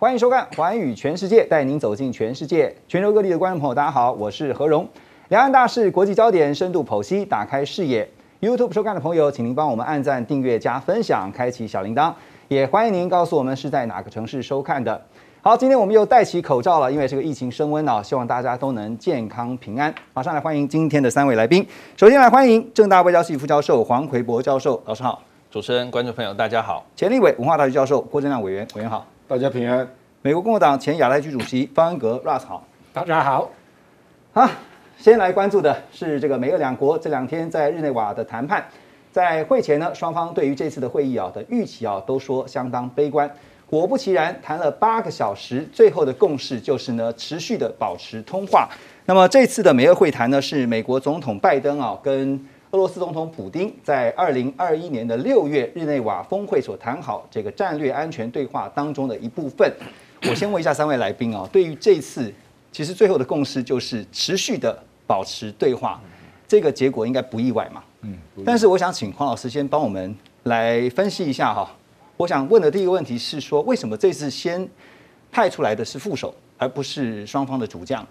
欢迎收看《环宇全世界》，带您走进全世界。全球各地的观众朋友，大家好，我是何荣。两岸大事、国际焦点，深度剖析，打开视野。YouTube 收看的朋友，请您帮我们按赞、订阅、加分享，开启小铃铛。也欢迎您告诉我们是在哪个城市收看的。好，今天我们又戴起口罩了，因为这个疫情升温啊，希望大家都能健康平安。马上来欢迎今天的三位来宾。首先来欢迎正大外交系副教授黄奎博教授，老师好。主持人、观众朋友，大家好。钱立伟文化大学教授郭正亮委员，委员好。大家平安。美国共和党前亚太区主席方恩格 Russ 好。大家好。好，先来关注的是这个美俄两国这两天在日内瓦的谈判，在会前呢，双方对于这次的会议啊的预期啊都说相当悲观。果不其然，谈了八个小时，最后的共识就是呢持续的保持通话。那么这次的美俄会谈呢，是美国总统拜登啊跟。俄罗斯总统普京在二零二一年的六月日内瓦峰会所谈好这个战略安全对话当中的一部分。我先问一下三位来宾啊，对于这次其实最后的共识就是持续的保持对话，这个结果应该不意外嘛？嗯。但是我想请黄老师先帮我们来分析一下哈。我想问的第一个问题是说，为什么这次先派出来的是副手，而不是双方的主将？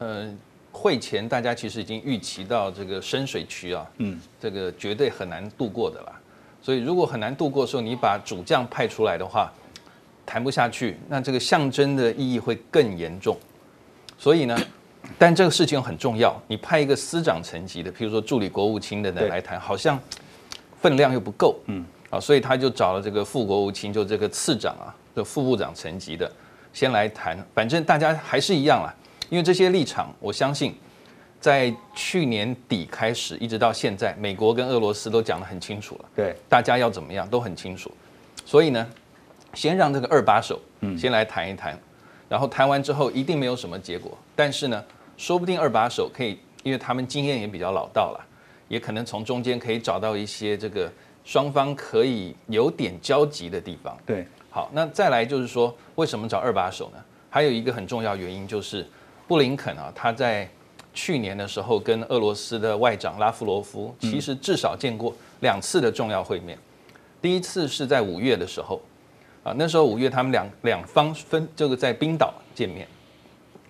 嗯。会前大家其实已经预期到这个深水区啊，嗯，这个绝对很难度过的啦。所以如果很难度过的时候，你把主将派出来的话，谈不下去，那这个象征的意义会更严重。所以呢，但这个事情很重要，你派一个司长层级的，譬如说助理国务卿的人来谈，好像分量又不够，嗯，啊，所以他就找了这个副国务卿，就这个次长啊，的副部长层级的先来谈，反正大家还是一样啦。因为这些立场，我相信，在去年底开始一直到现在，美国跟俄罗斯都讲得很清楚了。对，大家要怎么样都很清楚。所以呢，先让这个二把手，嗯，先来谈一谈，然后谈完之后一定没有什么结果。但是呢，说不定二把手可以，因为他们经验也比较老道了，也可能从中间可以找到一些这个双方可以有点交集的地方。对，好，那再来就是说，为什么找二把手呢？还有一个很重要原因就是。布林肯啊，他在去年的时候跟俄罗斯的外长拉夫罗夫，其实至少见过两次的重要会面。第一次是在五月的时候，啊，那时候五月他们两两方分这个在冰岛见面，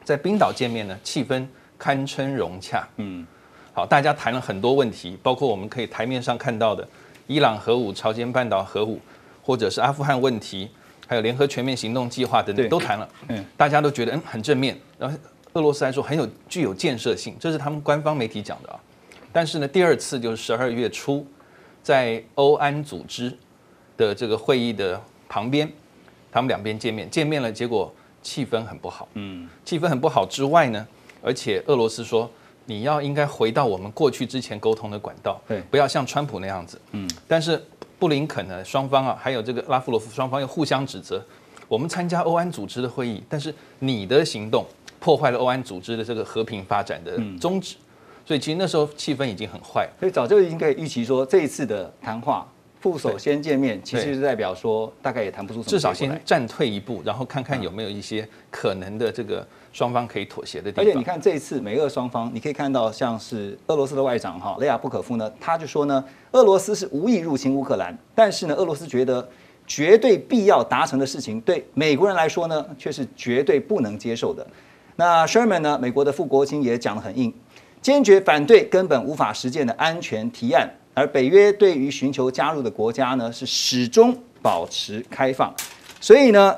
在冰岛见面呢，气氛堪称融洽。嗯，好，大家谈了很多问题，包括我们可以台面上看到的伊朗核武、朝鲜半岛核武，或者是阿富汗问题，还有联合全面行动计划等等，都谈了。嗯，大家都觉得嗯很正面，然后。俄罗斯来说很有具有建设性，这是他们官方媒体讲的啊。但是呢，第二次就是十二月初，在欧安组织的这个会议的旁边，他们两边见面，见面了，结果气氛很不好。嗯，气氛很不好之外呢，而且俄罗斯说你要应该回到我们过去之前沟通的管道，对，不要像川普那样子。嗯，但是布林肯呢，双方啊，还有这个拉夫罗夫双方又互相指责，我们参加欧安组织的会议，但是你的行动。破坏了欧安组织的这个和平发展的宗旨，所以其实那时候气氛已经很坏。所以早就已经可以预期说，这一次的谈话，副手先见面，其实是代表说，大概也谈不出什么。至少先暂退一步，然后看看有没有一些可能的这个双方可以妥协的地方。而且你看这一次美俄双方，你可以看到像是俄罗斯的外长哈雷亚布可夫呢，他就说呢，俄罗斯是无意入侵乌克兰，但是呢，俄罗斯觉得绝对必要达成的事情，对美国人来说呢，却是绝对不能接受的。那 Sherman 呢？美国的副国务卿也讲得很硬，坚决反对根本无法实践的安全提案。而北约对于寻求加入的国家呢，是始终保持开放。所以呢，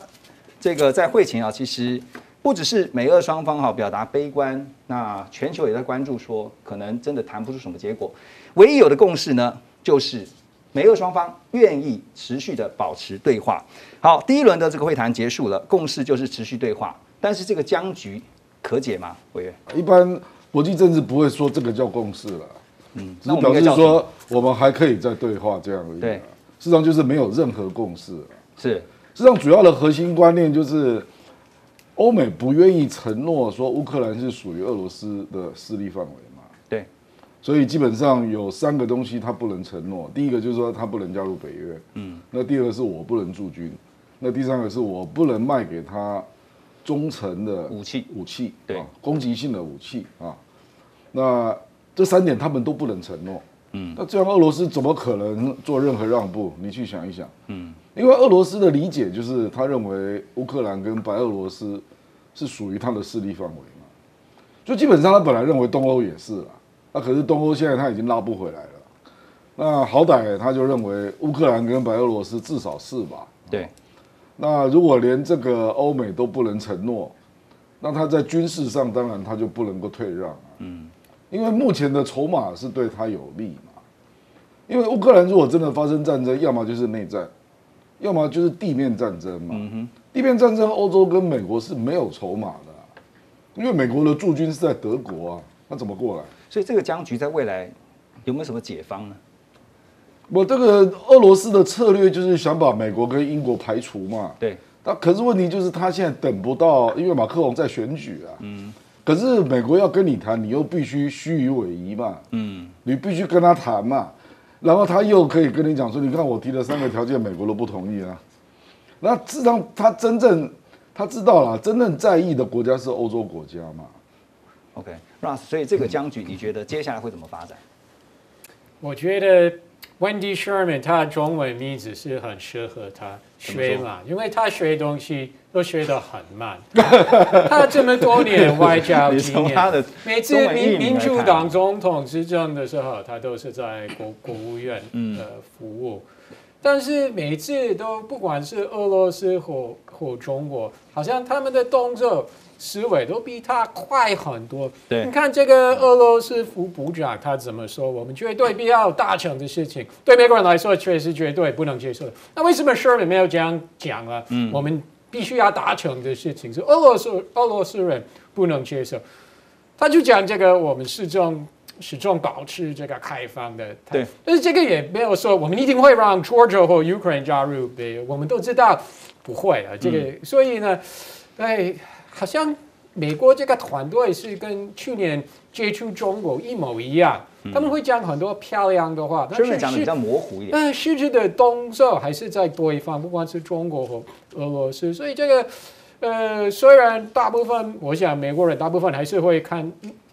这个在会前啊，其实不只是美俄双方哈表达悲观，那全球也在关注说，可能真的谈不出什么结果。唯一有的共识呢，就是美俄双方愿意持续的保持对话。好，第一轮的这个会谈结束了，共识就是持续对话。但是这个僵局可解吗，委员？一般国际政治不会说这个叫共识了，嗯，只是表示说我们还可以再对话这样而已。对，事实上就是没有任何共识。是，事实际上主要的核心观念就是，欧美不愿意承诺说乌克兰是属于俄罗斯的势力范围嘛。对，所以基本上有三个东西他不能承诺，第一个就是说他不能加入北约，嗯，那第二个是我不能驻军，那第三个是我不能卖给他。忠诚的武器，武器对，攻击性的武器啊，那这三点他们都不能承诺。嗯，那这样俄罗斯怎么可能做任何让步？你去想一想。嗯，因为俄罗斯的理解就是他认为乌克兰跟白俄罗斯是属于他的势力范围嘛，就基本上他本来认为东欧也是啦，那可是东欧现在他已经拉不回来了，那好歹他就认为乌克兰跟白俄罗斯至少是吧？对，那如果连这个欧美都不能承诺，那他在军事上当然他就不能够退让啊。嗯，因为目前的筹码是对他有利嘛。因为乌克兰如果真的发生战争，要么就是内战，要么就是地面战争嘛。地面战争，欧洲跟美国是没有筹码的啊、因为美国的驻军是在德国啊，那怎么过来？所以这个僵局在未来有没有什么解方呢？我这个俄罗斯的策略就是想把美国跟英国排除嘛。对，那可是问题就是他现在等不到，因为马克龙在选举啊。嗯。可是美国要跟你谈，你又必须虚与委蛇嘛。嗯。你必须跟他谈嘛，然后他又可以跟你讲说，你看我提了三个条件，美国都不同意啊。那事实上他真正他知道了，真正在意的国家是欧洲国家嘛。OK，Russ，所以这个僵局你觉得接下来会怎么发展？我觉得 Wendy Sherman 他的中文名字是很适合他学嘛，因为他学东西都学得很慢。他这么多年外交经验，每次民民主党总统执政的时候，他都是在国国务院嗯。呃服务，但是每次都不管是俄罗斯或或中国，好像他们的动作思维都比他快很多。对你看这个俄罗斯副部长他怎么说？我们绝对不要达成的事情，对美国人来说确实绝对不能接受的。那为什么 Sherman 没有这样讲啊？嗯我们必须要达成的事情是俄罗斯俄罗斯人不能接受。他就讲这个，我们始终始终保持这个开放的态度，但是这个也没有说我们一定会让 Georgia 或 Ukraine 加入北约，我们都知道不会啊。这个，所以呢，哎，好像美国这个团队是跟去年接触中国一模一样，他们会讲很多漂亮的话，但是讲的比是较模糊一点，但实质的动作还是在对方，不管是中国和俄罗斯，所以这个呃，虽然大部分我想美国人大部分还是会看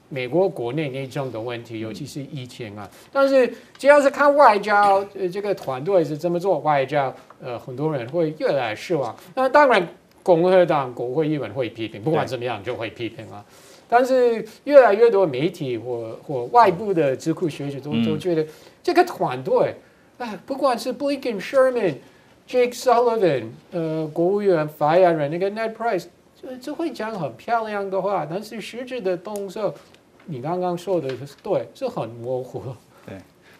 美国国内内政的问题，尤其是疫情啊，但是只要是看外交，呃，这个团队是这么做外交，呃，很多人会越来越失望。那当然，共和党国会议员会批评，不管怎么样就会批评啊。但是越来越多媒体或或外部的智库学者都嗯都觉得这个团队，啊，不管是 Blinken、Sherman、Jake Sullivan，呃，国务院发言人那个 Ned Price，这这会讲很漂亮的话，但是实质的动作，你刚刚说的是对，是很模糊。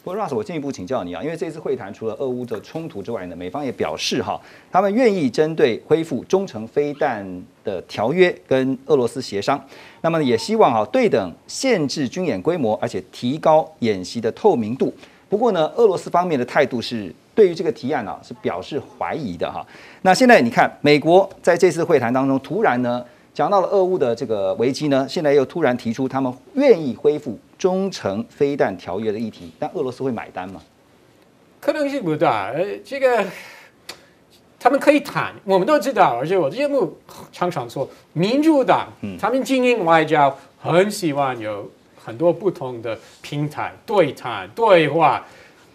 不过 Russ，我进一步请教你啊，因为这次会谈除了俄乌的冲突之外呢，美方也表示哈，他们愿意针对恢复中程飞弹的条约跟俄罗斯协商，那么也希望哈对等限制军演规模，而且提高演习的透明度。不过呢，俄罗斯方面的态度是对于这个提案啊是表示怀疑的哈。那现在你看，美国在这次会谈当中突然呢讲到了俄乌的这个危机呢，现在又突然提出他们愿意恢复中程飞弹条约的议题，但俄罗斯会买单吗？可能性不大。呃，这个他们可以谈，我们都知道，而且我节目常常说，民主党、他们经营外交很喜欢有很多不同的平台对谈、对话、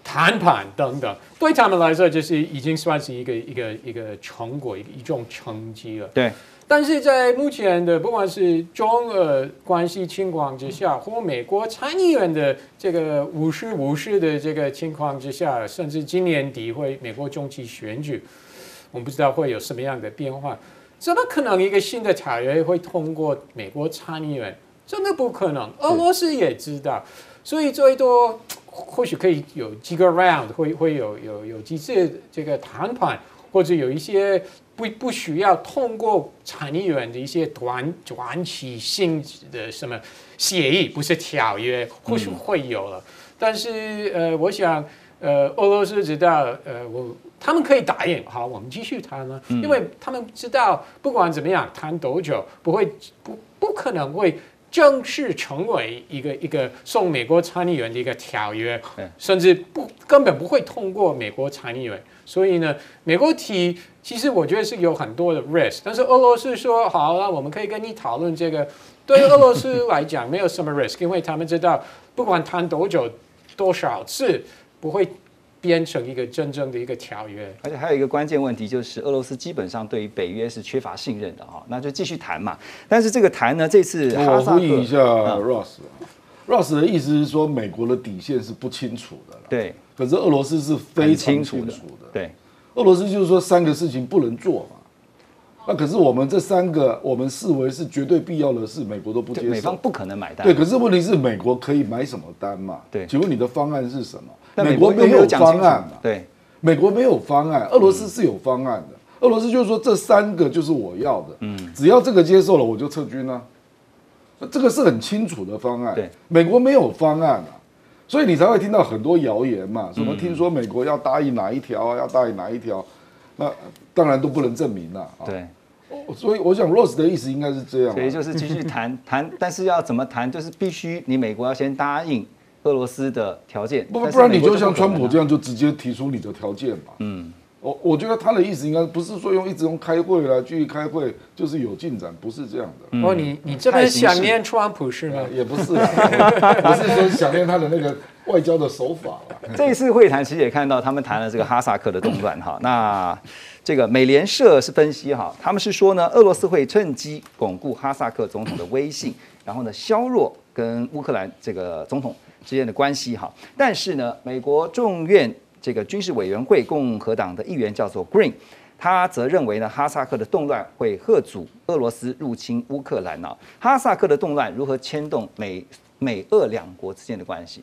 谈判等等，对他们来说，就是已经算是一个一个一个成果，一个一种成绩了。对，但是在目前的不管是中俄关系情况之下，或美国参议院的这个五十五十的这个情况之下，甚至今年底会美国中期选举，我们不知道会有什么样的变化。怎么可能一个新的条约会通过美国参议院？真的不可能。俄罗斯也知道，所以最多或许可以有几个 round，会会有有有几次这个谈判，或者有一些不不需要通过参议院的一些短短期性的什么协议，不是条约，或许会有了。但是呃，我想呃，俄罗斯知道呃，我他们可以答应，好，我们继续谈了，因为他们知道不管怎么样，谈多久不会不不可能会。正式成为一个一个送美国参议员的一个条约，甚至不根本不会通过美国参议员。所以呢，美国提其实我觉得是有很多的 risk，但是俄罗斯说好了，我们可以跟你讨论这个。对俄罗斯来讲，没有什么 risk，因为他们知道不管谈多久、多少次，不会变成一个真正的一个条约。而且还有一个关键问题，就是俄罗斯基本上对于北约是缺乏信任的哈，那就继续谈嘛。但是这个谈呢，这次哈我呼应一下嗯 Ross 啊，Ross 的意思是说美国的底线是不清楚的啦，对可是俄罗斯是非常清楚的。对俄罗斯就是说三个事情不能做嘛，那可是我们这三个我们视为是绝对必要的事，美国都不对，接受。美方不可能买单。对，可是问题是美国可以买什么单嘛？对请问你的方案是什么？但美国没有方案嘛？对美国没有方案，俄罗斯是有方案的。俄罗斯就是说这三个就是我要的，嗯，只要这个接受了，我就撤军啊。这个是很清楚的方案。对，美国没有方案啊，所以你才会听到很多谣言嘛，什么听说美国要答应哪一条啊，要答应哪一条，那当然都不能证明了啊。对，所以我想 Rose 的意思应该是这样啊。所以就是继续谈谈，但是要怎么谈，就是必须你美国要先答应俄罗斯的条件，不不然你就像川普这样，就直接提出你的条件嘛。嗯，我我觉得他的意思应该不是说用一直用开会来继续开会，就是有进展，不是这样的。哦，你你这边想念川普是吗？也不是啊，我是说想念他的那个外交的手法了。这一次会谈其实也看到他们谈了这个哈萨克的动乱哈，那这个美联社是分析哈，他们是说呢，俄罗斯会趁机巩固哈萨克总统的威信，然后呢削弱跟乌克兰这个总统之间的关系哈。但是呢，美国众院这个军事委员会共和党的议员叫做 Green。他则认为呢，哈萨克的动乱会贺阻俄罗斯入侵乌克兰啊。哈萨克的动乱如何牵动美美俄两国之间的关系？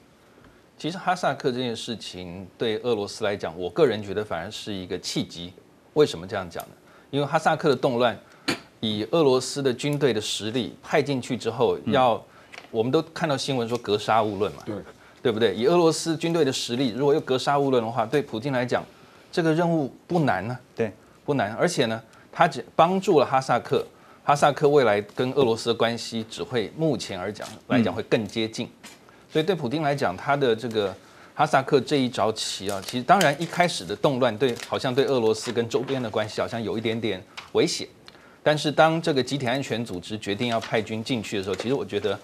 其实哈萨克这件事情对俄罗斯来讲，我个人觉得反而是一个契机。为什么这样讲呢？因为哈萨克的动乱，以俄罗斯的军队的实力派进去之后，要我们都看到新闻说格杀勿论嘛，对，对不对？以俄罗斯军队的实力，如果又格杀勿论的话，对普京来讲，这个任务不难呢、对，不难，而且呢，他只帮助了哈萨克，哈萨克未来跟俄罗斯的关系只会目前而讲来讲会更接近，所以对普京来讲，他的这个哈萨克这一着棋啊，其实当然一开始的动乱对好像对俄罗斯跟周边的关系好像有一点点危险，但是当这个集体安全组织决定要派军进去的时候，其实我觉得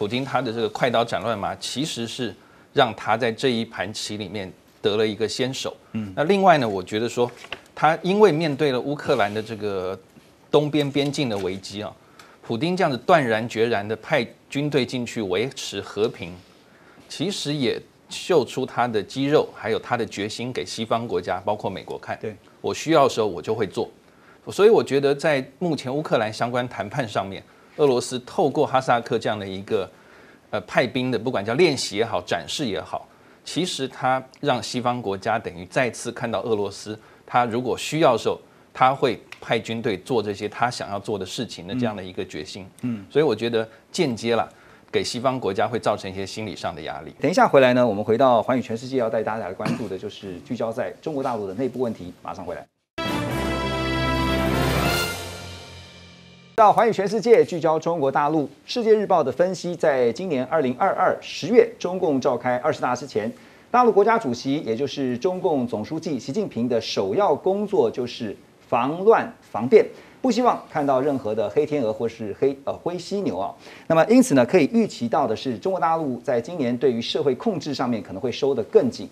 普京他的这个快刀斩乱麻其实是让他在这一盘棋里面得了一个先手。嗯，那另外呢，我觉得说他因为面对了乌克兰的这个东边边境的危机啊，普京这样子断然决然的派军队进去维持和平，其实也秀出他的肌肉，还有他的决心给西方国家，包括美国看。对，我需要的时候我就会做。所以我觉得在目前乌克兰相关谈判上面，俄罗斯透过哈萨克这样的一个呃派兵的，不管叫练习也好，展示也好，其实他让西方国家等于再次看到俄罗斯，他如果需要的时候，他会派军队做这些他想要做的事情的这样的一个决心。嗯，所以我觉得间接了给西方国家会造成一些心理上的压力。等一下回来呢，我们回到环宇全世界，要带大家来关注的就是聚焦在中国大陆的内部问题。马上回来。到环宇全世界，聚焦中国大陆。世界日报的分析，在今年二零二二十月，中共召开二十大之前，大陆国家主席，也就是中共总书记习近平的首要工作就是防乱防变，不希望看到任何的黑天鹅或是黑呃灰犀牛啊。那么因此呢，可以预期到的是，中国大陆在今年对于社会控制上面可能会收得更紧。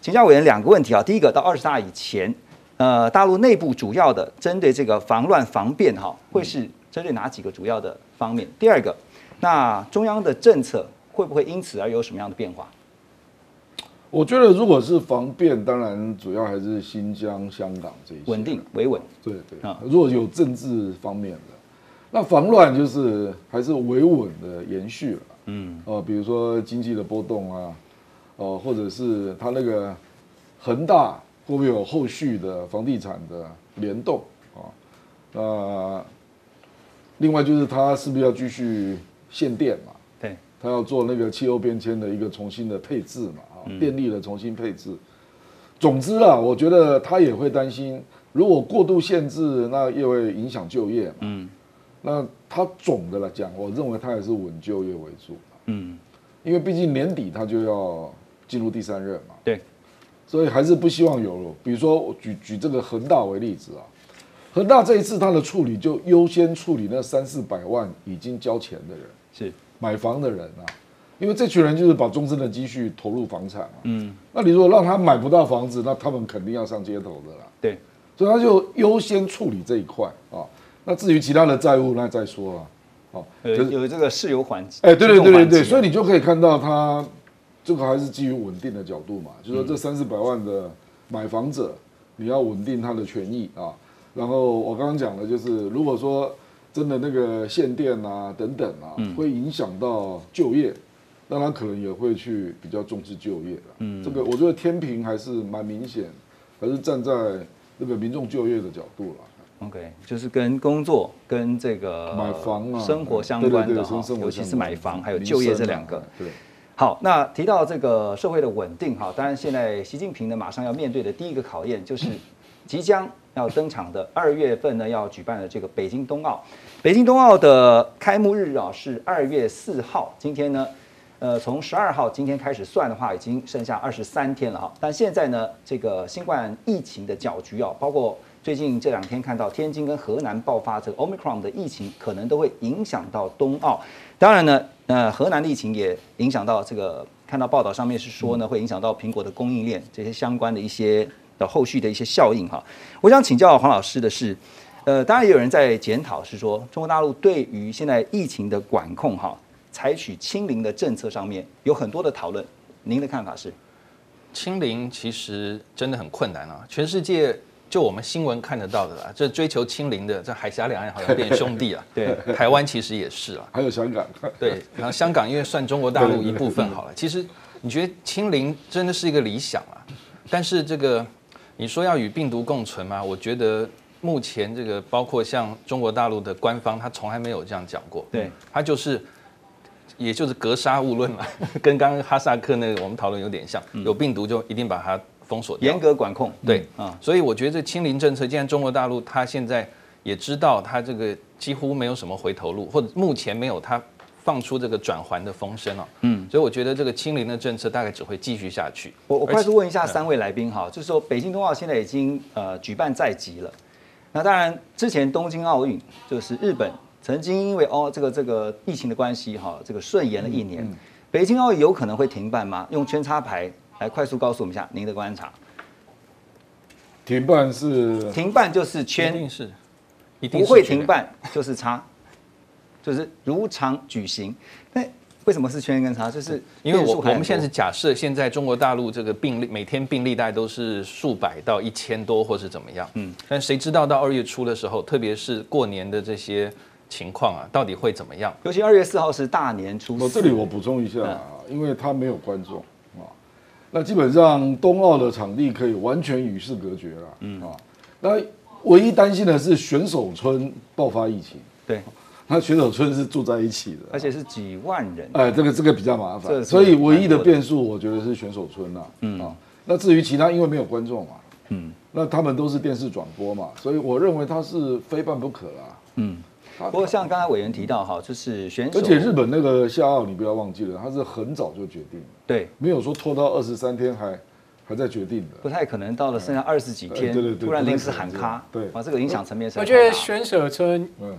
请教委员两个问题啊，第一个到二十大以前，呃，大陆内部主要的针对这个防乱防变哈，会是针对哪几个主要的方面？第二个，那中央的政策会不会因此而有什么样的变化？我觉得如果是防变，当然主要还是新疆、香港这一些稳定维稳，对对啊如果有政治方面的，那防乱就是还是维稳的延续了。嗯，哦、比如说经济的波动啊，哦、或者是它那个恒大会不会有后续的房地产的联动啊？那另外就是他是不是要继续限电嘛？对，他要做那个气候变迁的一个重新的配置嘛，啊，电力的重新配置。总之啊，我觉得他也会担心，如果过度限制，那又会影响就业嘛。嗯，那他总的来讲，我认为他还是稳就业为主。嗯，因为毕竟年底他就要进入第三任嘛。对，所以还是不希望有，比如说我举举这个恒大为例子啊，恒大这一次他的处理就优先处理那三四百万已经交钱的人。是买房的人啊，因为这群人就是把终身的积蓄投入房产嘛。嗯，那你如果让他买不到房子，那他们肯定要上街头的啦。对，所以他就优先处理这一块啊。那至于其他的债务，那再说了。有这个市有缓，哎，对对对对对，所以以你就可以看到他这个还是基于稳定的角度嘛，就是说这三四百万的买房者，你要稳定他的权益啊。然后我刚刚讲的就是，如果说真的那个限电啊等等啊，会影响到就业，那他可能也会去比较重视就业了。嗯，这个我觉得天平还是蛮明显，还是站在那个民众就业的角度了。OK，就是跟工作跟这个买房啊，生活相关的尤其是买房还有就业这两个。对。好，那提到这个社会的稳定哈，当然现在习近平呢马上要面对的第一个考验就是即将要登场的二月份呢要举办的这个北京冬奥。北京冬奥的开幕日啊是二月四号，今天呢，呃，从十二号今天开始算的话，已经剩下二十三天了哈。但现在呢，这个新冠疫情的搅局啊，包括最近这两天看到天津跟河南爆发这个 Omicron 的疫情，可能都会影响到冬奥。当然呢，呃，河南的疫情也影响到这个，看到报道上面是说呢，会影响到苹果的供应链这些相关的一些的后续的一些效应哈。我想请教黄老师的是，呃，当然也有人在检讨，是说中国大陆对于现在疫情的管控哈，采取清零的政策上面有很多的讨论，您的看法是？清零其实真的很困难啊！全世界就我们新闻看得到的啦，这追求清零的，这海峡两岸好像变兄弟了。对，台湾其实也是啊。还有香港，对，然后香港因为算中国大陆一部分好了。其实你觉得清零真的是一个理想啊？但是这个你说要与病毒共存吗？我觉得目前这个包括像中国大陆的官方，他从来没有这样讲过。对，他就是。也就是格杀勿论嘛，跟刚刚哈萨克那个我们讨论有点像，有病毒就一定把它封锁，严格管控。对啊，所以我觉得这清零政策，既然中国大陆它现在也知道它这个几乎没有什么回头路，或者目前没有它放出这个转环的风声啊，嗯，所以我觉得这个清零的政策大概只会继续下去。我我快速问一下三位来宾哈，就是说北京冬奥现在已经呃举办在即了，那当然之前东京奥运就是日本曾经因为哦这个这个疫情的关系哈，这个顺延了一年，北京奥运有可能会停办吗？用圈插牌来快速告诉我们一下您的观察。停办是停办就是圈一圈，定是，一定不会停办就是插，就是如常举行。那为什么是圈跟插？就是因为我我们现在是假设，现在中国大陆这个病例每天病例大概都是数百到一千多，或是怎么样。嗯，但谁知道到二月初的时候，特别是过年的这些情况啊，到底会怎么样？尤其二月四号是大年初四。我这里我补充一下啊，因为他没有观众啊，那基本上冬奥的场地可以完全与世隔绝了，嗯啊，那唯一担心的是选手村爆发疫情，对，那选手村是住在一起的，而且是几万人。哎，这个这个比较麻烦，所以唯一的变数我觉得是选手村呐，嗯啊，那至于其他，因为没有观众嘛，嗯，那他们都是电视转播嘛，所以我认为他是非办不可啦，嗯，不过像刚才委员提到哈，就是选手，而且日本那个夏奥你不要忘记了，他是很早就决定了。对没有说拖到二十三天还还在决定的。不太可能到了剩下二十几天，哎对对对突然临时喊卡，对啊，这个影响层面是我觉得选手村嗯，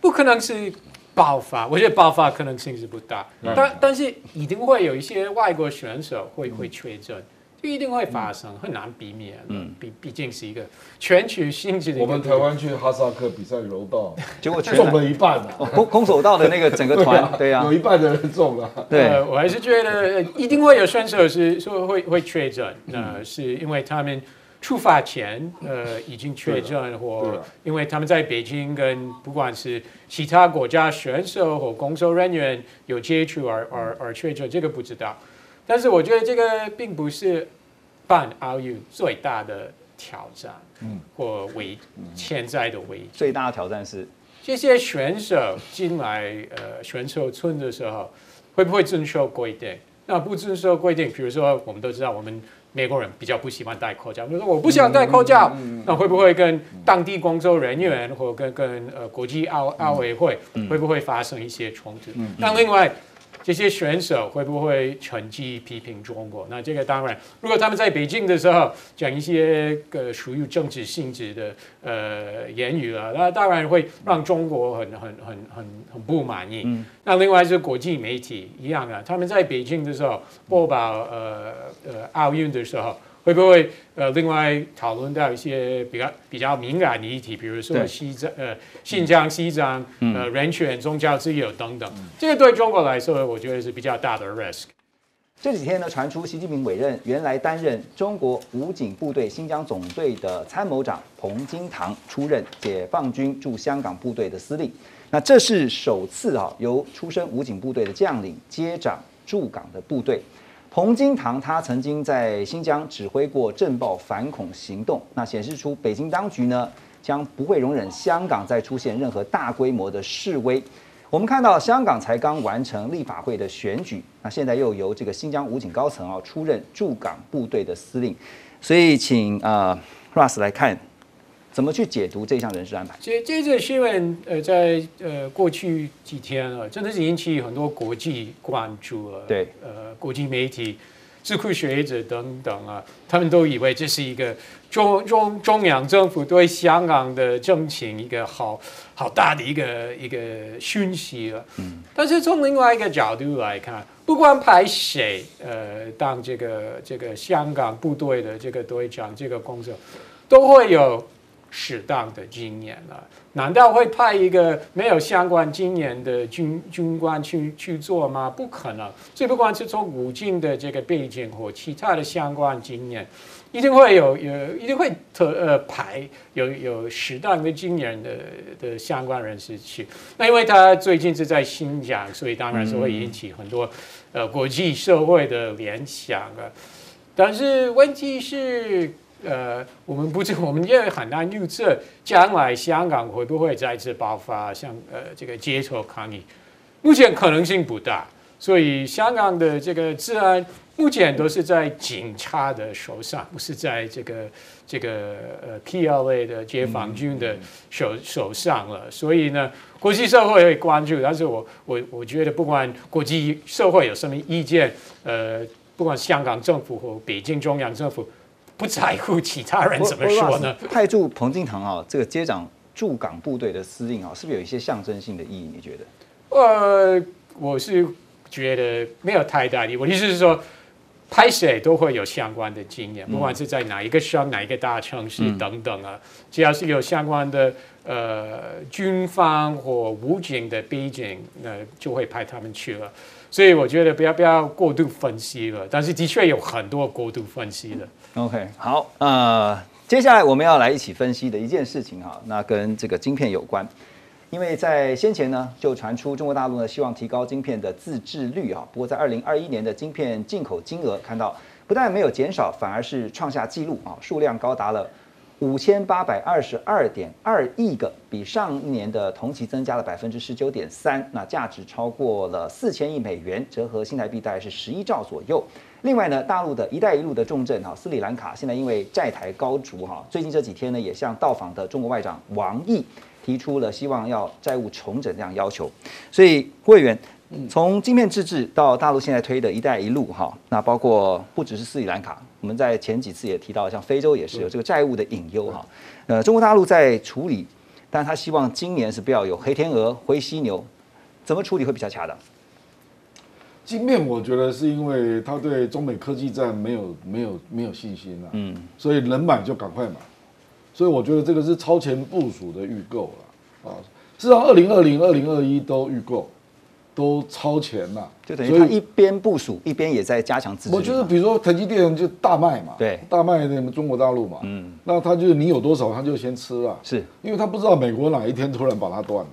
不可能是爆发，我觉得爆发可能性是不大，嗯。但但是一定会有一些外国选手会会确诊，就一定会发生，很难避免。嗯，毕毕竟是一个全球性质的。我们台湾去哈萨克比赛柔道，结果全中了一半啊，哦 空空手道的那个整个团，对呀有，一半的人中了。对。呃，我还是觉得呃一定会有选手是说会会确诊，呃，是因为他们出发前呃已经确诊，或啊因为他们在北京跟不管是其他国家选手或工作人员有接触而而而确诊，这个不知道。但是我觉得这个并不是办奥运最大的挑战，嗯或危潜在的危机。最大的挑战是这些选手进来呃选手村的时候，会不会遵守规定？那不遵守规定，比如说我们都知道，我们美国人比较不喜欢戴口罩，比如说我不想戴口罩，那会不会跟当地工作人员或跟跟呃国际奥奥委会会不会发生一些冲突？那另外。这些选手会不会趁机批评中国？那这个当然，如果他们在北京的时候讲一些个属于政治性质的呃言语了，那当然会让中国很很很很很不满意。那另外是国际媒体一样啊，他们在北京的时候播报呃呃奥运的时候。会不会呃，另外讨论到一些比较比较敏感的议题，比如说西藏呃新疆西藏呃人权、宗教自由等等，这个对中国来说，我觉得是比较大的 risk。这几天呢，传出习近平委任原来担任中国武警部队新疆总队的参谋长彭金堂出任解放军驻香港部队的司令，那这是首次啊，由出身武警部队的将领接掌驻港的部队。彭金堂他曾经在新疆指挥过震爆反恐行动，那显示出北京当局呢将不会容忍香港再出现任何大规模的示威。我们看到香港才刚完成立法会的选举，那现在又由这个新疆武警高层啊出任驻港部队的司令，所以请啊 Russ 来看。怎么去解读这项人事安排？这这则新闻，呃，在呃过去几天啊，真的是引起很多国际关注了。对，呃，国际媒体、智库学者等等啊，他们都以为这是一个中中中央政府对香港的政情一个好好大的一个一个讯息了。嗯。但是从另外一个角度来看，不管派谁呃当这个这个香港部队的这个队长，这个工作都会有。适当的经验了，难道会派一个没有相关经验的军军官去去做吗？不可能。这不管是从武警的这个背景或其他的相关经验，一定会有有一定会特呃派有有适当的经验的的相关人士去。那因为他最近是在新疆，所以当然是会引起很多呃国际社会的联想啊。但是问题是。呃，我们不知，我们也很难预测将来香港会不会再次爆发像呃这个街头抗议，目前可能性不大，所以香港的这个治安目前都是在警察的手上，不是在这个这个呃 PLA 的解放军的手手上了。所以呢，国际社会会关注，但是我我我觉得不管国际社会有什么意见，呃，不管香港政府和北京中央政府。不在乎其他人怎么说呢？派驻彭金堂啊，这个接掌驻港部队的司令啊，是不是有一些象征性的意义？你觉得？呃，我是觉得没有太大的。我意思是说，拍谁都会有相关的经验，不管是在哪一个省、哪一个大城市等等啊，只要是有相关的呃军方或武警的背景，那就会派他们去了。所以我觉得不要不要过度分析了，但是的确有很多过度分析的。OK，好，呃，接下来我们要来一起分析的一件事情哈，那跟这个晶片有关，因为在先前呢就传出中国大陆呢希望提高晶片的自制率啊，不过在二零二一年的晶片进口金额看到不但没有减少，反而是创下纪录啊，数量高达了。五千八百二十二点二亿个，比上一年的同期增加了百分之十九点三，那价值超过了四千亿美元，折合新台币大概是十一兆左右。另外呢，大陆的一带一路的重镇哈斯里兰卡，现在因为债台高筑哈，最近这几天呢，也向到访的中国外长王毅提出了希望要债务重整这样要求，所以郭委员。从晶片自制到大陆现在推的一带一路哈，那包括不只是斯里兰卡，我们在前几次也提到，像非洲也是有这个债务的隐忧哈。呃，中国大陆在处理，但他希望今年是不要有黑天鹅、灰犀牛，怎么处理会比较恰当？今面我觉得是因为他对中美科技战没有没有没有信心了，嗯，所以能买就赶快买，所以我觉得这个是超前部署的预购了啊，至少二零二零、二零二一都预购。都超前了，就等于他一边部署，一边也在加强自己。我觉得，比如说台积电就大卖嘛，对，大卖那中国大陆嘛，嗯，那他就是你有多少，他就先吃了，是。因为他不知道美国哪一天突然把它断了，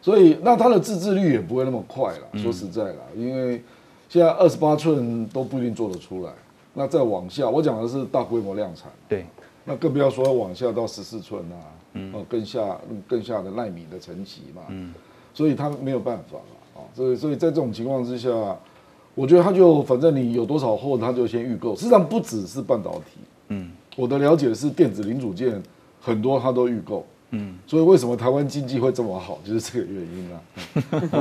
所以那他的自制率也不会那么快了。说实在的，因为现在二十八寸都不一定做得出来，那再往下，我讲的是大规模量产，对，那更不要说往下到十四寸啊，嗯，哦，更下更下的纳米的层级嘛，嗯，所以他没有办法了。所以，所以在这种情况之下，我觉得他就反正你有多少货，他就先预购。实际上不只是半导体，嗯，我的了解是电子零组件很多他都预购，嗯，所以为什么台湾经济会这么好，就是这个原因啊。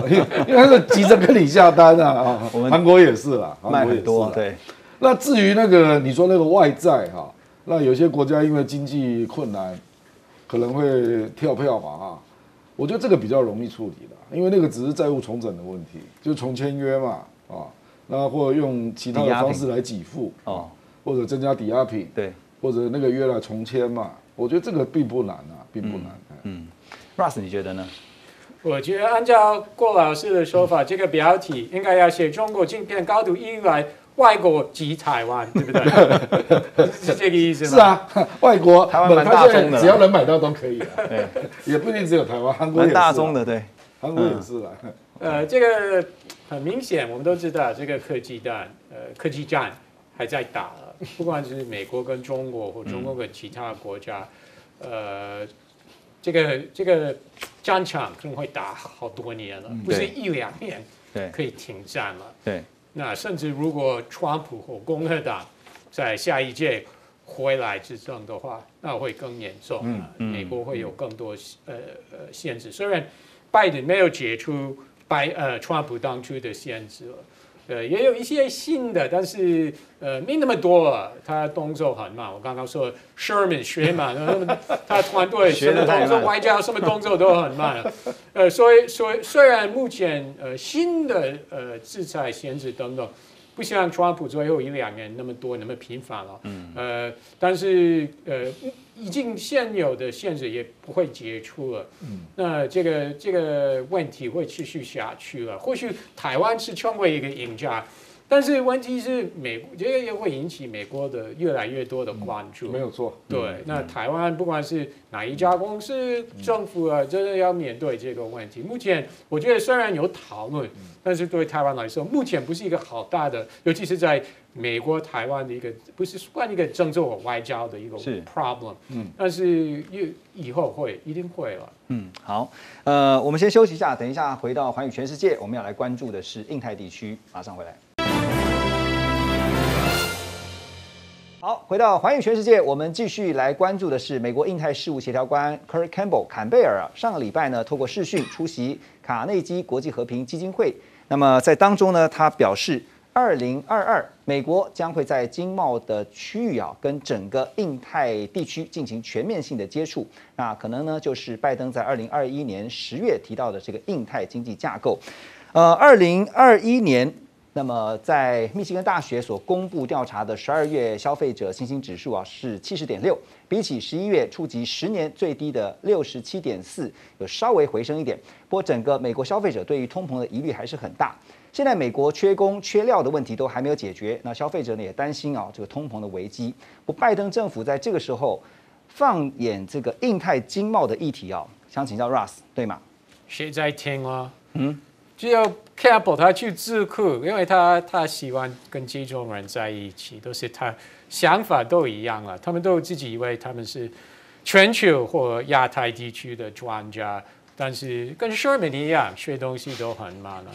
因为因为他是急着跟你下单啊啊，我们韩国也是啦，韩卖国也多，啦。对，那至于那个你说那个外债哈，那有些国家因为经济困难，可能会跳票嘛哈。我觉得这个比较容易处理的，因为那个只是债务重整的问题，就重签约嘛啊，那或者用其他的方式来给付哦哦，或者增加抵押品，对或者那个约来重签嘛。我觉得这个并不难啊，并不难。嗯，Russ 你觉得呢？我觉得按照郭老师的说法，这个标题应该要写“中国镜片高度依赖外国及台湾”，对不对？是这个意思吗？是。啊，外国台湾蛮它大众的只要能买到都可以啊，对，也不一定只有台湾，韩国也蛮是啊大众的，对，韩国也是啦。呃，这个很明显，我们都知道，这个科技战，呃，科技战还在打了，不管是美国跟中国，或中国跟其他国家，呃，这个这个战场可能会打好多年了，不是一两年可以停战了。对，那甚至如果川普或共和党在下一届回来执政的话，那会更严重美国会有更多呃呃限制。虽然拜登没有解除拜呃川普当初的限制了。呃，也有一些新的，但是呃没那么多了。他动作很慢，我刚刚说 Sherman 学嘛，他团队什么动作，外交什么动作都很慢。呃，所以所以虽然目前呃新的呃制裁限制等等，不像川普最后一两年那么多那么频繁了，嗯，呃，但是呃已经现有的限制也不会解除了，嗯，那这个这个问题会持续下去了。或许台湾是成为一个赢家。但是问题是，美国这个也会引起美国的越来越多的关注。没有错。对，那台湾不管是哪一家公司、政府啊，真的要面对这个问题。目前我觉得虽然有讨论，但是对台湾来说，目前不是一个好大的，尤其是在美国、台湾的一个不是算一个政治或外交的一个是 problem。嗯，但是以以后会一定会了。嗯，好，呃，我们先休息一下，等一下回到环宇全世界，我们要来关注的是印太地区，马上回来。好，回到环宇全世界，我们继续来关注的是美国印太事务协调官 Kurt Campbell 坎贝尔啊，上个礼拜呢，透过视讯出席卡内基国际和平基金会。那么在当中呢，他表示，二零二二美国将会在经贸的区域啊，跟整个印太地区进行全面性的接触。那可能呢，就是拜登在二零二一年十月提到的这个印太经济架构。呃，二零二一年。那么，在密歇根大学所公布调查的十二月消费者信心指数啊是七十点六，比起十一月触及十年最低的六十七点四，有稍微回升一点。不过，整个美国消费者对于通膨的疑虑还是很大。现在美国缺工缺料的问题都还没有解决，那消费者呢也担心啊这个通膨的危机。不，拜登政府在这个时候放眼这个印太经贸的议题啊，想请教 Russ 对吗？谁在听啊？嗯，只有 Campbell 他去智库，因为他他喜欢跟这种人在一起，都是他想法都一样了，他们都自己以为他们是全球或亚太地区的专家。但是跟 Sherman 一样，学东西都很慢了。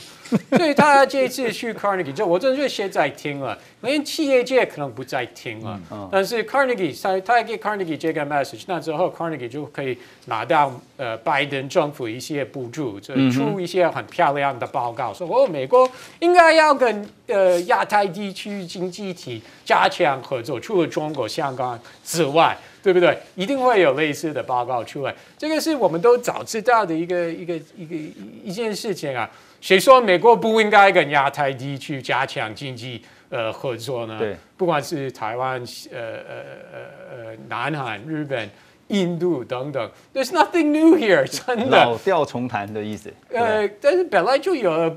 所以他这次去 Carnegie，就我真的现在听了，连企业界可能不再听了。但是 Carnegie 他他给 Carnegie 这个 message，那之后 Carnegie 就可以拿到呃拜登政府一些补助，就出一些很漂亮的报告，说哦美国应该要跟呃亚太地区经济体加强合作，除了中国、香港之外。对不对？一定会有类似的报告出来，这个是我们都早知道的一个一个一个一件事情啊。谁说美国不应该跟亚太地区加强经济呃合作呢？对，不管是台湾、呃呃呃呃南韩、日本、印度等等，There's nothing new here，真的。老调重弹的意思。呃，但是本来就有，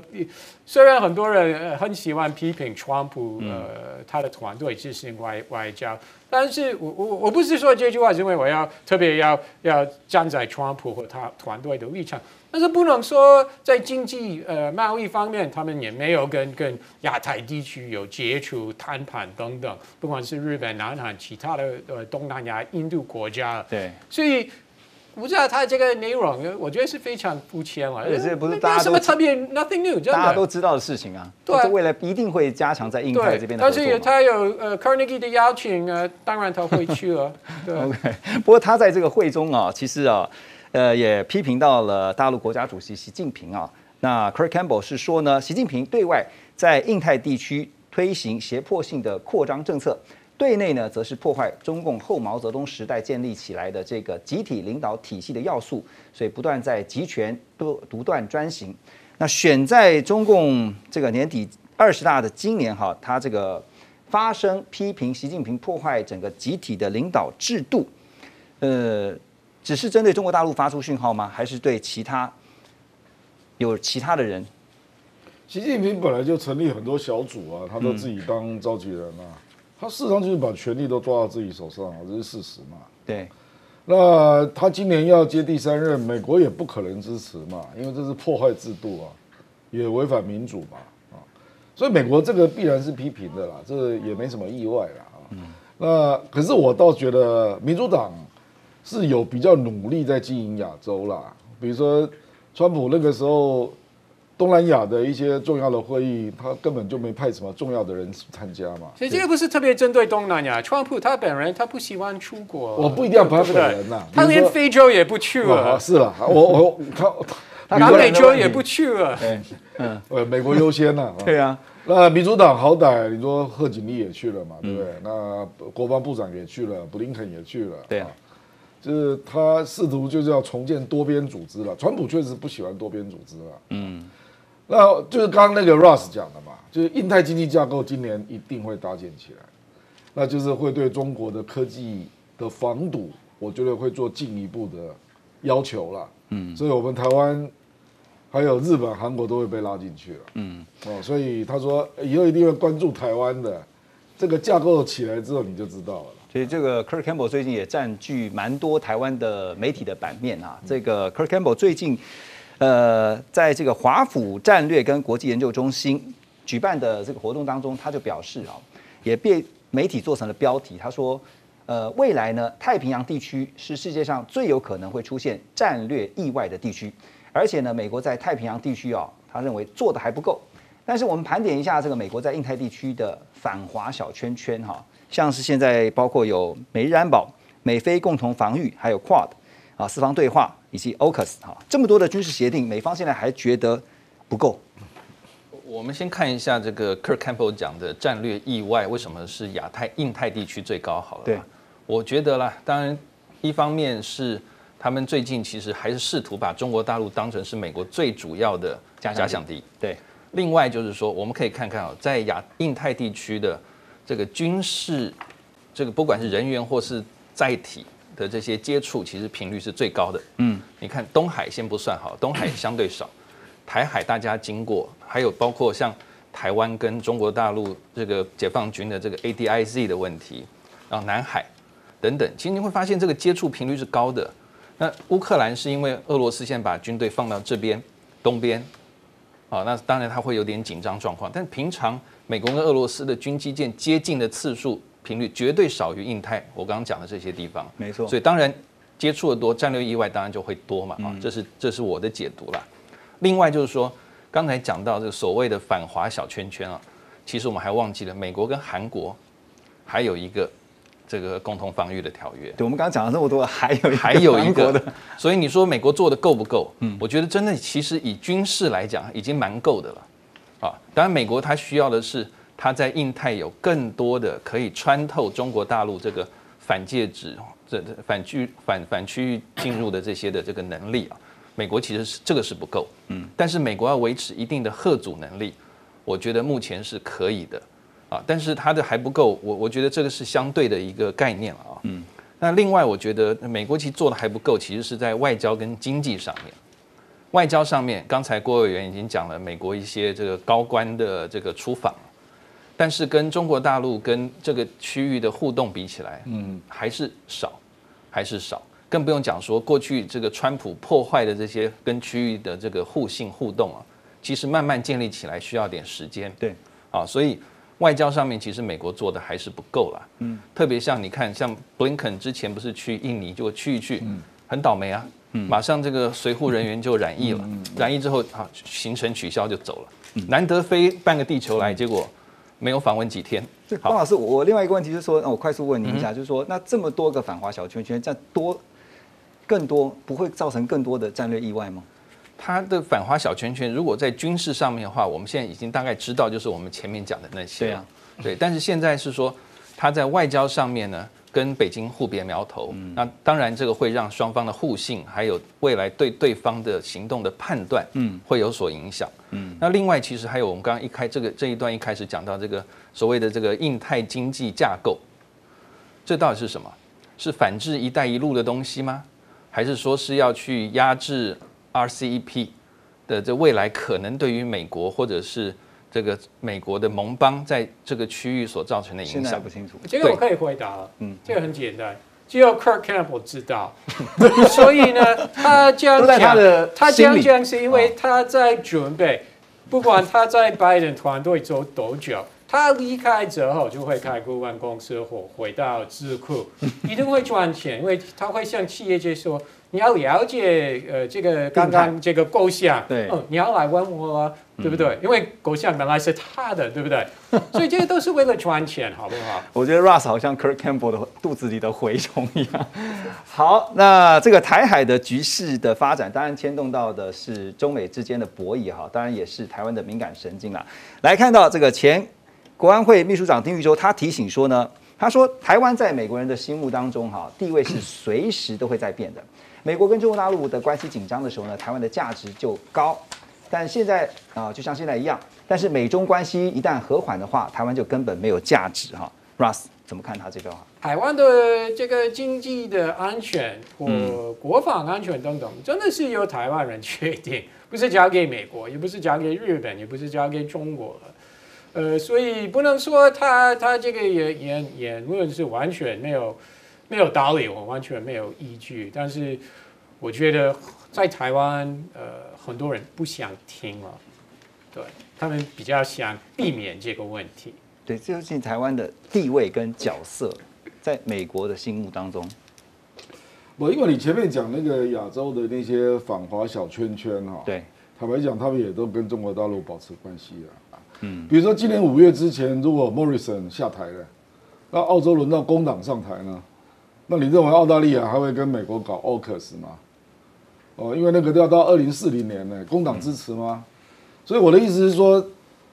虽然很多人很喜欢批评川普，呃，他的团队执行外外交。但是我我我不是说这句话，是因为我要特别要要站在川普和他团队的立场，但是不能说在经济呃贸易方面，他们也没有跟跟亚太地区有接触谈判等等，不管是日本、南韩、其他的呃东南亚、印度国家，对，所以我不知道他这个内容，我觉得是非常肤浅了。而且这不是大家什么特别，nothing new，大家都。知道的事情啊。对未来一定会加强在印太这边的合但。是他有呃 Carnegie 的邀请，呃，当然他会去了。对，OK，不过他在这个会中啊，其实啊，呃，也批评到了大陆国家主席习近平啊。那 Kirk Campbell 是说呢，习近平对外在印太地区推行胁迫性的扩张政策，对内呢，则是破坏中共后毛泽东时代建立起来的这个集体领导体系的要素，所以不断在集权独独断专行。那选在中共这个年底二十大的今年哈，他这个发声批评习近平破坏整个集体的领导制度，呃，只是针对中国大陆发出讯号吗？还是对其他有其他的人？习近平本来就成立很多小组啊，他都自己当召集人啊，他事实上就是把权力都抓到自己手上啊，这是事实嘛。对，那他今年要接第三任，美国也不可能支持嘛，因为这是破坏制度啊，也违反民主嘛啊，所以美国这个必然是批评的啦，这也没什么意外啦啊。那可是我倒觉得民主党是有比较努力在经营亚洲啦，比如说川普那个时候东南亚的一些重要的会议，他根本就没派什么重要的人参加嘛。所以这个不是特别针对东南亚，川普他本人他不喜欢出国，我不一定要把他对不对？本人呐他连非洲也不去啊，了，是了，我我他 他南美洲也不去了。对，呃，美国优先呐、对啊，那民主党好歹你说贺锦丽也去了嘛，对不对？那国防部长也去了，布林肯也去了，对啊。就是他试图就是要重建多边组织了。川普确实不喜欢多边组织了，嗯，那就是刚刚那个 Ross 讲的嘛，就是印太经济架构今年一定会搭建起来，那就是会对中国的科技的防堵，我觉得会做进一步的要求了，嗯，所以我们台湾还有日本、韩国都会被拉进去了，嗯，哦，所以他说以后一定会关注台湾的这个架构起来之后，你就知道了。所以这个 Kirk Campbell 最近也占据蛮多台湾的媒体的版面啊。这个 Kirk Campbell 最近，呃，在这个华府战略跟国际研究中心举办的这个活动当中，他就表示啊，也被媒体做成了标题，他说，呃，未来呢，太平洋地区是世界上最有可能会出现战略意外的地区，而且呢，美国在太平洋地区啊，他认为做的还不够。但是我们盘点一下这个美国在印太地区的反华小圈圈哈，像是现在包括有美日安保、美菲共同防御，还有 Quad 啊四方对话以及 AUKUS 哈，这么多的军事协定，美方现在还觉得不够。我们先看一下这个 Kirk Campbell 讲的战略意外，为什么是亚太、印太地区最高？好了，对，我觉得啦，当然一方面是他们最近其实还是试图把中国大陆当成是美国最主要的假想敌假想敌。对，另外就是说，我们可以看看啊，在亚印太地区的这个军事，这个不管是人员或是载体的这些接触，其实频率是最高的。嗯，你看东海先不算好，东海相对少，台海大家经过，还有包括像台湾跟中国大陆这个解放军的这个 ADIZ 的问题，然后南海等等，其实你会发现这个接触频率是高的。那乌克兰是因为俄罗斯现在把军队放到这边东边，啊，那当然它会有点紧张状况，但平常美国跟俄罗斯的军机舰接近的次数频率绝对少于印太，我刚刚讲的这些地方，没错所以当然接触的多，战略意外当然就会多嘛，啊，这是这是我的解读啦。另外就是说，刚才讲到这个所谓的反华小圈圈啊，其实我们还忘记了美国跟韩国还有一个这个共同防御的条约。对，我们刚刚讲了这么多，还 有还有一个所以你说美国做的够不够？嗯，我觉得真的其实以军事来讲已经蛮够的了，啊，当然美国它需要的是它在印太有更多的可以穿透中国大陆这个反介质、这这反区反反区域进入的这些的这个能力啊，美国其实是这个是不够，嗯，但是美国要维持一定的贺阻能力，我觉得目前是可以的，啊，但是它的还不够，我我觉得这个是相对的一个概念了啊，嗯。那另外，我觉得美国其实做的还不够，其实是在外交跟经济上面。外交上面，刚才郭委员已经讲了美国一些这个高官的这个出访，但是跟中国大陆跟这个区域的互动比起来，嗯，还是少，还是少。更不用讲说过去这个川普破坏的这些跟区域的这个互信互动啊，其实慢慢建立起来需要点时间。对，啊，所以外交上面其实美国做的还是不够啦。嗯，特别像你看，像布林肯之前不是去印尼，就去一去，很倒霉啊，马上这个随护人员就染疫了，染疫之后啊，行程取消就走了，难得飞半个地球来，结果没有访问几天。方老师，我另外一个问题就是说，我快速问您一下，就是说，那这么多个反华小圈圈，这样多更多不会造成更多的战略意外吗？它的反华小圈圈，如果在军事上面的话，我们现在已经大概知道，就是我们前面讲的那些。对啊，对。但是现在是说，它在外交上面呢，跟北京互别苗头。那当然，这个会让双方的互信，还有未来对对方的行动的判断，嗯，会有所影响。嗯。那另外，其实还有我们刚刚一开这个这一段一开始讲到这个所谓的这个印太经济架构，这到底是什么？是反制“一带一路”的东西吗？还是说是要去压制？RCEP 的这未来可能对于美国或者是这个美国的盟邦在这个区域所造成的影响不清楚。这个我可以回答了，嗯，这个很简单，只有 Kirk Campbell 知道。所以呢，他这样讲，他这样讲是因为他在准备，不管他在拜登团队做多久，他离开之后就会开顾问公司或回到智库，一定会赚钱，因为他会向企业界说。你要了解呃这个刚刚这个构想，对，哦，你要来问我，对不对？因为构想本来是他的，对不对？所以这些都是为了赚钱，好不好？我觉得 Russ 好像 Kirk Campbell 的肚子里的蛔虫一样。好，那这个台海的局势的发展，当然牵动到的是中美之间的博弈哈，当然也是台湾的敏感神经啦。来看到这个前国安会秘书长丁玉洲，他提醒说呢，他说台湾在美国人的心目当中哈，地位是随时都会在变的。美国跟中国大陆的关系紧张的时候呢，台湾的价值就高。但现在啊，就像现在一样，但是美中关系一旦和缓的话，台湾就根本没有价值哈。Russ 怎么看他这段话？台湾的这个经济的安全或国防安全等等，真的是由台湾人确定，不是交给美国，也不是交给日本，也不是交给中国呃，所以不能说他他这个言言言论是完全没有。没有道理，我完全没有依据。但是我觉得在台湾，呃，很多人不想听了，对他们比较想避免这个问题。对，究竟台湾的地位跟角色，在美国的心目当中，不因为你前面讲那个亚洲的那些反华小圈圈哈，对，坦白讲，他们也都跟中国大陆保持关系啊。嗯，比如说今年五月之前，如果 Morrison 下台了，那澳洲轮到工党上台呢？那你认为澳大利亚还会跟美国搞 AUKUS 吗？哦，因为那个都要到二零四零年呢，工党支持吗？所以我的意思是说，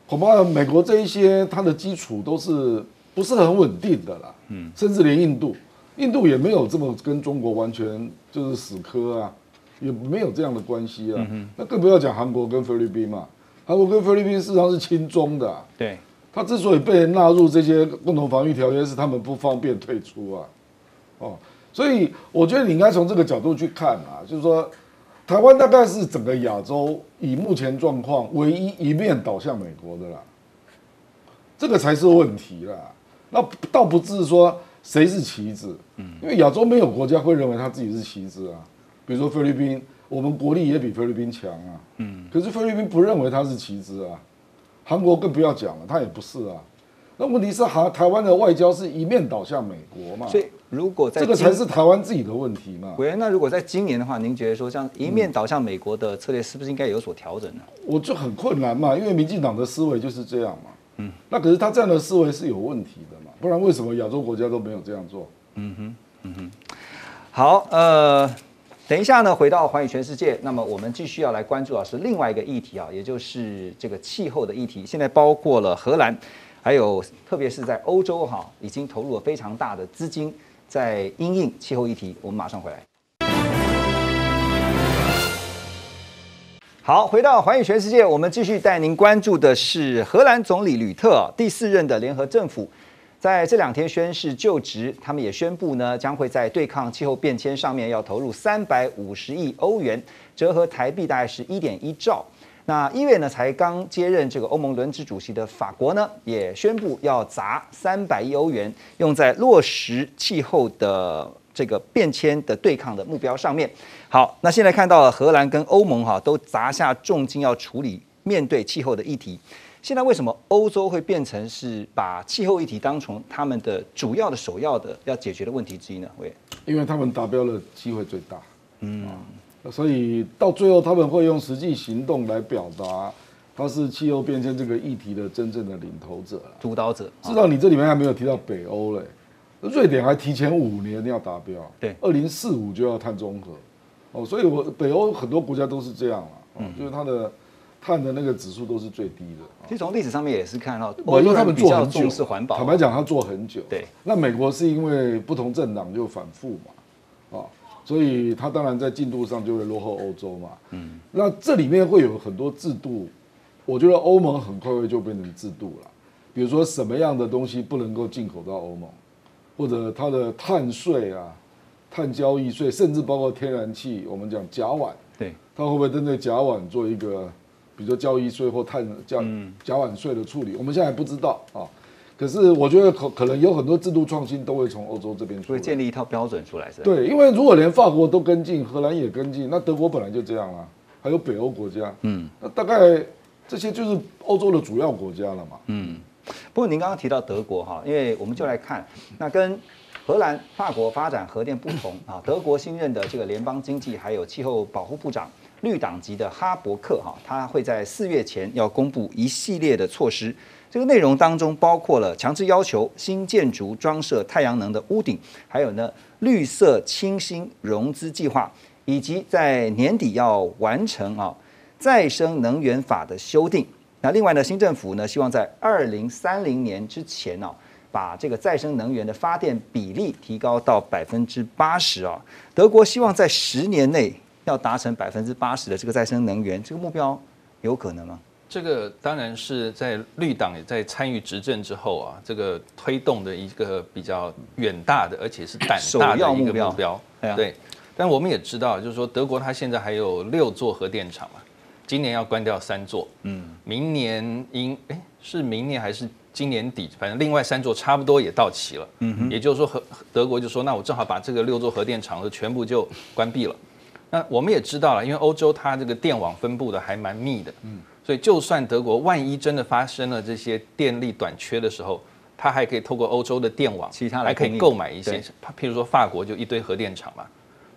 恐怕美国这一些它的基础都是不是很稳定的啦。嗯，甚至连印度，印度也没有这么跟中国完全就是死磕啊，也没有这样的关系啊。那更不要讲韩国跟菲律宾嘛，韩国跟菲律宾事实上是亲中的。对，他之所以被纳入这些共同防御条约，是他们不方便退出啊。哦，所以我觉得你应该从这个角度去看啊，就是说，台湾大概是整个亚洲以目前状况唯一一面倒向美国的啦，这个才是问题啦。那倒不是说谁是棋子，嗯，因为亚洲没有国家会认为他自己是棋子啊。比如说菲律宾，我们国力也比菲律宾强啊，嗯，可是菲律宾不认为他是棋子啊，韩国更不要讲了，他也不是啊。那问题是，台台湾的外交是一面倒向美国嘛？所以如果在这个才是台湾自己的问题嘛？喂，那如果在今年的话，您觉得说这样一面倒向美国的策略是不是应该有所调整呢？我就很困难嘛，因为民进党的思维就是这样嘛。嗯，那可是他这样的思维是有问题的嘛？不然为什么亚洲国家都没有这样做？嗯哼，嗯哼。好，呃，等一下呢，回到环宇全世界，那么我们继续要来关注啊是另外一个议题啊，也就是这个气候的议题。现在包括了荷兰。还有，特别是在欧洲哈，已经投入了非常大的资金在因应气候议题。我们马上回来。好，回到环宇全世界，我们继续带您关注的是荷兰总理吕特第四任的联合政府，在这两天宣誓就职，他们也宣布呢，将会在对抗气候变迁上面要投入三百五十亿欧元，折合台币大概是一点一兆。那一月呢，才刚接任这个欧盟轮值主席的法国呢，也宣布要砸三百亿欧元，用在落实气候的这个变迁的对抗的目标上面。好，那现在看到荷兰跟欧盟哈都砸下重金要处理面对气候的议题。现在为什么欧洲会变成是把气候议题当成他们的主要的首要的要解决的问题之一呢？喂，因为他们达标的机会最大。嗯，所以到最后他们会用实际行动来表达，他是气候变迁这个议题的真正的领头者了。主导者。知道你这里面还没有提到北欧嘞，瑞典还提前五年要达标，对，二零四五就要碳中和，哦，所以我北欧很多国家都是这样啊，嗯，就是它的碳的那个指数都是最低的。其实从历史上面也是看到，因为他们做很重视环保。坦白讲，他做很久。对，那美国是因为不同政党就反复嘛，啊。所以它当然在进度上就会落后欧洲嘛。嗯，那这里面会有很多制度，我觉得欧盟很快会就变成制度了。比如说什么样的东西不能够进口到欧盟，或者它的碳税啊、碳交易税，甚至包括天然气，我们讲甲烷，对，它会不会针对甲烷做一个，比如说交易税或碳甲甲烷税的处理？我们现在还不知道啊。可是我觉得可可能有很多制度创新都会从欧洲这边出来，建立一套标准出来是对，因为如果连法国都跟进，荷兰也跟进，那德国本来就这样了，还有北欧国家，嗯，那大概这些就是欧洲的主要国家了嘛，嗯。不过您刚刚提到德国哈，因为我们就来看，那跟荷兰、法国发展核电不同 啊，德国新任的这个联邦经济还有气候保护部长绿党籍的哈伯克哈，他会在四月前要公布一系列的措施。这个内容当中包括了强制要求新建筑装设太阳能的屋顶，还有呢绿色清新融资计划，以及在年底要完成啊再生能源法的修订。那另外呢，新政府呢希望在二零三零年之前呢，把这个再生能源的发电比例提高到百分之八十啊。德国希望在十年内要达成百分之八十的这个再生能源，这个目标有可能吗？这个当然是在绿党也在参与执政之后啊，这个推动的一个比较远大的，而且是胆大的一个目标。对，但我们也知道，就是说德国它现在还有六座核电厂嘛，今年要关掉三座，嗯，明年应哎是明年还是今年底，反正另外三座差不多也到期了，嗯哼，也就是说，和德国就说，那我正好把这个六座核电厂的全部就关闭了。那我们也知道了，因为欧洲它这个电网分布的还蛮密的，嗯。所以，就算德国万一真的发生了这些电力短缺的时候，它还可以透过欧洲的电网，其他还可以购买一些。譬如说，法国就一堆核电厂嘛。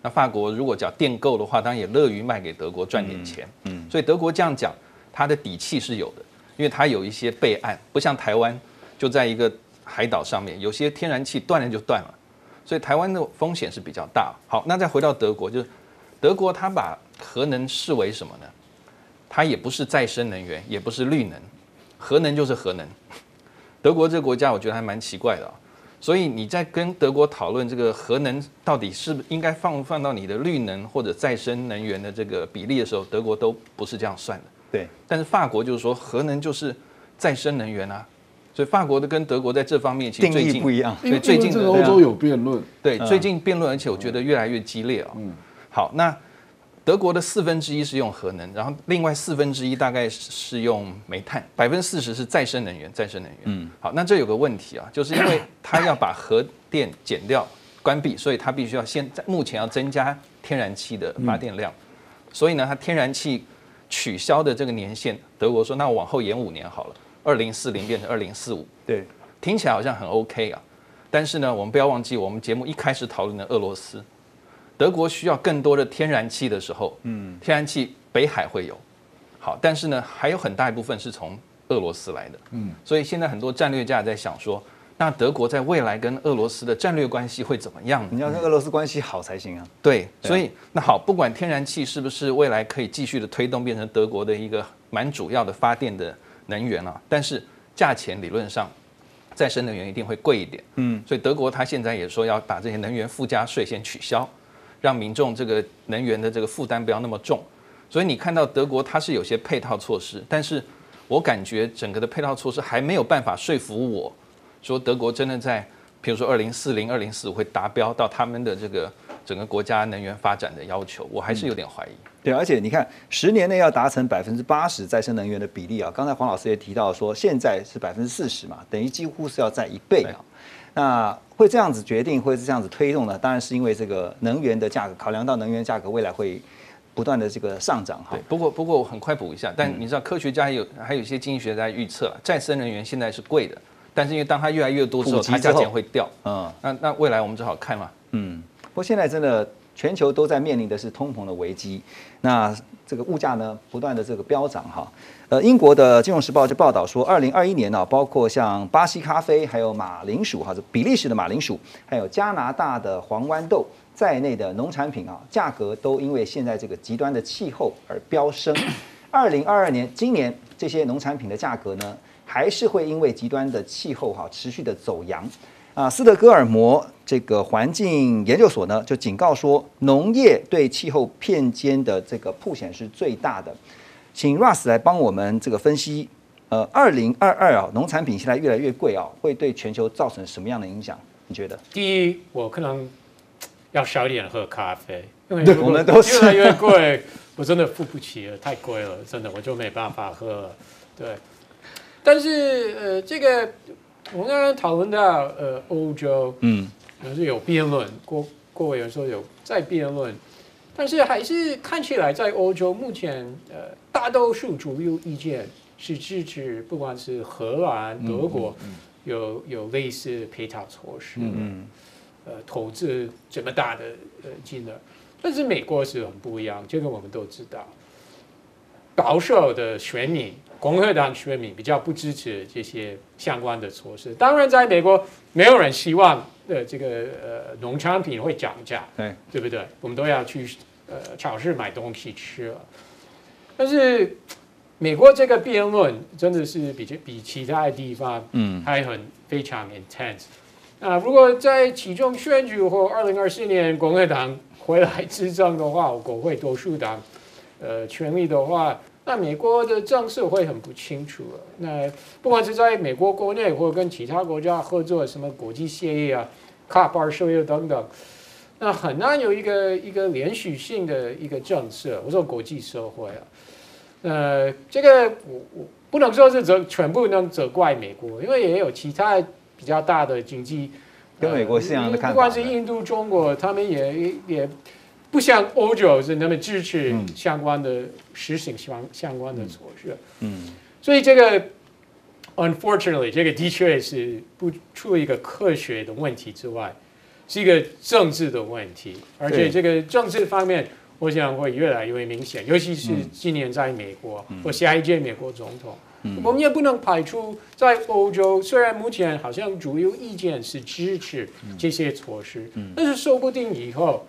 那法国如果讲电购的话，当然也乐于卖给德国赚点钱。嗯。所以德国这样讲，它的底气是有的，因为它有一些备案，不像台湾就在一个海岛上面，有些天然气断了就断了，所以台湾的风险是比较大。好，那再回到德国，就是德国它把核能视为什么呢？它也不是再生能源，也不是绿能，核能就是核能。德国这个国家，我觉得还蛮奇怪的啊。所以你在跟德国讨论这个核能到底是不应该放不放到你的绿能或者再生能源的这个比例的时候，德国都不是这样算的。对。但是法国就是说核能就是再生能源啊，所以法国的跟德国在这方面其实最近不一样。所以最近欧洲有辩论，对，最近辩论，而且我觉得越来越激烈啊。嗯。好，那。德国的四分之一是用核能，然后另外四分之一大概是用煤炭，百分之四十是再生能源。再生能源，嗯，好，那这有个问题啊，就是因为它要把核电减掉、关闭，所以它必须要现在目前要增加天然气的发电量，所以呢，它天然气取消的这个年限，德国说那我往后延五年好了，二零四零变成二零四五，对，听起来好像很 OK 啊，但是呢，我们不要忘记我们节目一开始讨论的俄罗斯。德国需要更多的天然气的时候，嗯，天然气北海会有，好，但是呢，还有很大一部分是从俄罗斯来的，嗯，所以现在很多战略家在想说，那德国在未来跟俄罗斯的战略关系会怎么样？你要跟俄罗斯关系好才行啊。对，所以那好，不管天然气是不是未来可以继续的推动变成德国的一个蛮主要的发电的能源啊，但是价钱理论上再生能源一定会贵一点，嗯，所以德国他现在也说要把这些能源附加税先取消。让民众这个能源的这个负担不要那么重，所以你看到德国它是有些配套措施，但是我感觉整个的配套措施还没有办法说服我，说德国真的在，比如说二零四零、二零四五会达标到他们的这个整个国家能源发展的要求，我还是有点怀疑。对，而且你看十年内要达成百分之八十再生能源的比例啊，刚才黄老师也提到说，现在是百分之四十嘛，等于几乎是要在一倍啊。那会这样子决定，会是这样子推动呢？当然是因为这个能源的价格，考量到能源价格未来会不断的这个上涨哈。对，不过不过我很快补一下，但你知道科学家有还有一些经济学家预测，再生能源现在是贵的，但是因为当它越来越多之后，它价钱会掉。嗯，那那未来我们只好看嘛。嗯，不过现在真的全球都在面临的是通膨的危机。那这个物价呢，不断的这个飙涨哈。呃，英国的《金融时报》就报道说，二零二一年呢，包括像巴西咖啡、还有马铃薯哈，这比利时的马铃薯，还有加拿大的黄豌豆在内的农产品啊，价格都因为现在这个极端的气候而飙升。二零二二年，今年这些农产品的价格呢，还是会因为极端的气候哈，持续的走扬。啊，斯德哥尔摩这个环境研究所呢，就警告说，农业对气候片间的这个铺显是最大的。请 Russ 来帮我们这个分析。呃，二零二二啊，农产品现在越来越贵啊，会对全球造成什么样的影响？你觉得？第一，我可能要少一点喝咖啡，因为我们都是越来越贵，我真的付不起了，太贵了，真的我就没办法喝了。对，但是呃，这个我们刚刚讨论到呃，欧洲，嗯，有是有辩论，郭郭委员说有在辩论，但是还是看起来在欧洲目前呃，大多数主流意见是支持，不管是荷兰、德国。有有类似配套措施，嗯呃，投资这么大的呃金额，但是美国是很不一样，这个我们都知道。保守的选民，共和党选民比较不支持这些相关的措施。当然，在美国，没有人希望呃这个呃农产品会涨价，对对不对？我们都要去呃超市买东西吃了。但是美国这个辩论真的是比比其他的地方嗯还很非常 intense。那如果在其中选举或二零二四年共和党回来执政的话，国会多数党呃权力的话，那美国的政策会很不清楚啊。那不管是在美国国内或跟其他国家合作，什么国际协议啊、卡巴尔协议等等，那很难有一个一个连续性的一个政策。我说国际社会啊，呃，这个我我不能说是责全部能责怪美国，因为也有其他比较大的经济跟美国是一样的看法呃不管是印度、中国，他们也也不像欧洲是那么支持嗯。相关的实行相相关的措施。嗯。所以这个 unfortunately 这个的确是不出一个科学的问题之外，是一个政治的问题，而且对这个政治方面，我想会越来越明显，尤其是今年在美国、或下一届美国总统。我们也不能排除在欧洲，虽然目前好像主流意见是支持这些措施，但是说不定以后，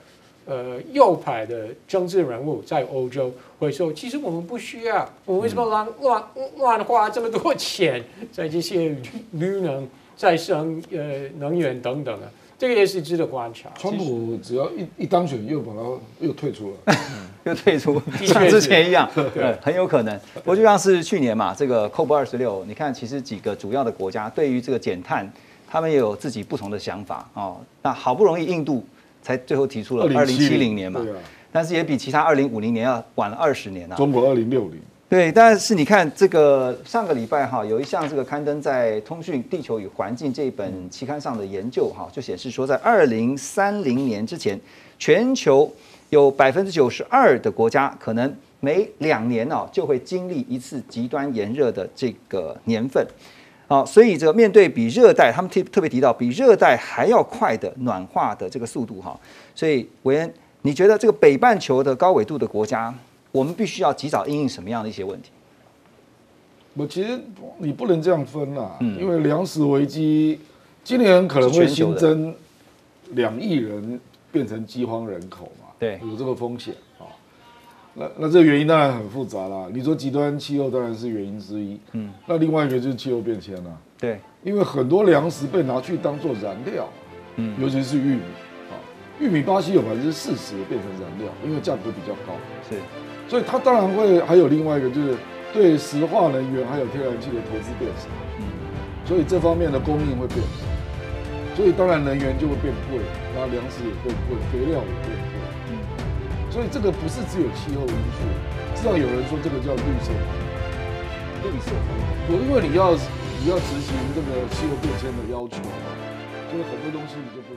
呃，右派的政治人物在欧洲会说，其实我们不需要，我们为什么乱乱乱花这么多钱在这些绿能、再生呃能源等等啊？这个也是值得观察。川普只要一一当选，又把他又退出了。又退出，像之前一样，很有可能。不过就像是去年嘛，这个 COP 二十六，你看其实几个主要的国家对于这个减碳，他们也有自己不同的想法哦。那好不容易印度才最后提出了二零七零年嘛，但是也比其他二零五零年要晚了二十年啊。中国二零六零，对，但是你看这个上个礼拜哈，有一项这个刊登在《通讯地球与环境》这一本期刊上的研究哈，就显示说，在二零三零年之前，全球有百分之九十二的国家可能每两年哦就会经历一次极端炎热的这个年份。好，所以这个面对比热带，他们特特别提到比热带还要快的暖化的这个速度哈，所以韦恩，你觉得这个北半球的高纬度的国家，我们必须要及早应应什么样的一些问题？我其实你不能这样分啦，嗯因为粮食危机今年可能会新增两亿人变成饥荒人口嘛，对有这个风险啊。那那这个原因当然很复杂啦。你说极端气候当然是原因之一，嗯，那另外一个就是气候变迁啦，对，因为很多粮食被拿去当做燃料，嗯。尤其是玉米。啊，玉米巴西有百分之四十变成燃料，因为价格比较高。是，所以它当然会还有另外一个，就是对石化能源还有天然气的投资变少，嗯。所以这方面的供应会变少，所以当然能源就会变贵，然后粮食也变贵，肥料也变贵，嗯所以这个不是只有气候因素，至少有人说这个叫绿色风险，绿色我因为你要你要执行这个气候变迁的要求，所以很多东西你就。